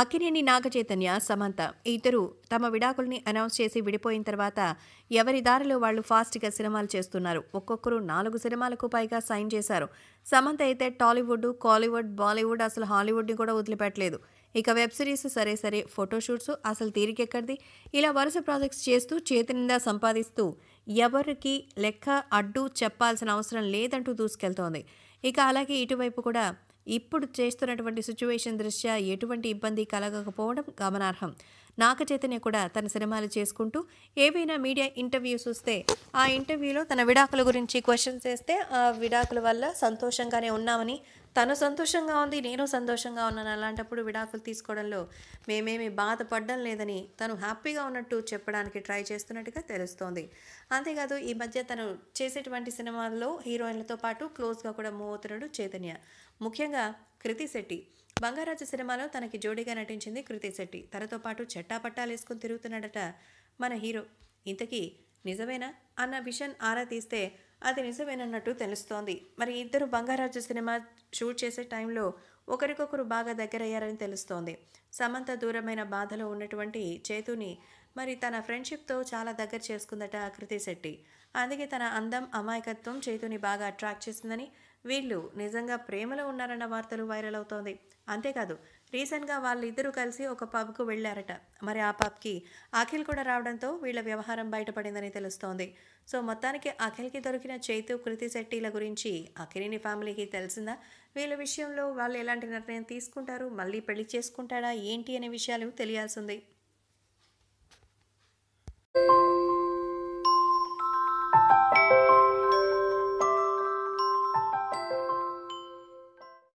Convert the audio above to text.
అక్కినేని నాగచైతన్య సమంత ఇద్దరు తమ విడాకుల్ని అనౌన్స్ చేసి విడిపోయిన తర్వాత ఎవరి దారిలో వాళ్ళు ఫాస్ట్గా సినిమాలు చేస్తున్నారు? ఒక్కొక్కరు నాలుగు సినిమాలకు పైగా సైన్ చేశారు. సమంత అయితే టాలీవుడ్ కాలీవుడ్ బాలీవుడ్ అసలు హాలీవుడ్ని కూడా వదిలిపెట్టలేదు. ఇక వెబ్ సిరీస్ సరే సరే ఫోటోషూట్స్ అసలు తీరికెక్కడిది? ఇలా వరుస ప్రాజెక్ట్స్ చేస్తూ చేతి నిండా సంపాదిస్తూ ఎవరికి లెక్క అడ్డు చెప్పాల్సిన అవసరం లేదంటూ దూసుకెళ్తోంది. ఇక అలాగే ఇటువైపు కూడా ఇప్పుడు చేస్తున్నటువంటి సిచ్యువేషన్ దృష్ట్యా ఎటువంటి ఇబ్బంది కలగకపోవడం గమనార్హం. నాగ చైతన్య కూడా తన సినిమాలు చేసుకుంటూ ఏవైనా మీడియా ఇంటర్వ్యూస్ వస్తే ఆ ఇంటర్వ్యూలో తన విడాకుల గురించి క్వశ్చన్స్ వేస్తే ఆ విడాకుల వల్ల సంతోషంగానే ఉన్నామని తను సంతోషంగా ఉంది నేను సంతోషంగా ఉన్నాను అలాంటప్పుడు విడాకులు తీసుకోవడంలో మేమేమి బాధపడడం లేదని తను హ్యాపీగా ఉన్నట్టు చెప్పడానికి ట్రై చేస్తున్నట్టుగా తెలుస్తోంది. అంతేకాదు ఈ మధ్య తను చేసేటువంటి సినిమాల్లో హీరోయిన్లతో పాటు క్లోజ్గా కూడా మూవ్ అవుతున్నాడు చైతన్య. ముఖ్యంగా కృతి శెట్టి. బంగారాజు సినిమాలో తనకి జోడీగా నటించింది కృతి శెట్టి. తనతో పాటు చెట్టా పట్టాలు వేసుకుని తిరుగుతున్నాడట మన హీరో. ఇంతకీ నిజమేనా? అన్న విషన్ ఆరా తీస్తే అది నిజమేనన్నట్టు తెలుస్తోంది. మరి ఇద్దరు బంగారాజు సినిమా షూట్ చేసే టైంలో ఒకరికొకరు బాగా దగ్గరయ్యారని తెలుస్తోంది. సమంత దూరమైన బాధలో ఉన్నటువంటి చేతుని మరి తన ఫ్రెండ్షిప్తో చాలా దగ్గర చేసుకుందట కృతి శెట్టి. అందుకే తన అందం అమాయకత్వం చేతుని బాగా అట్రాక్ట్ చేసిందని వీళ్ళు నిజంగా ప్రేమలో ఉన్నారన్న వార్తలు వైరల్ అవుతోంది. అంతేకాదు రీసెంట్గా వాళ్ళిద్దరూ కలిసి ఒక పబ్కు వెళ్ళారట. మరి ఆ పబ్కి అఖిల్ కూడా రావడంతో వీళ్ళ వ్యవహారం బయటపడిందని తెలుస్తోంది. సో మొత్తానికి అఖిల్కి దొరికిన చైతు కృతి శెట్టిల గురించి అఖిలిని ఫ్యామిలీకి తెలిసిందా? వీళ్ళ విషయంలో వాళ్ళు ఎలాంటి నిర్ణయం తీసుకుంటారు? మళ్ళీ పెళ్ళి చేసుకుంటాడా? ఏంటి అనే విషయాలు తెలియాల్సింది Thank you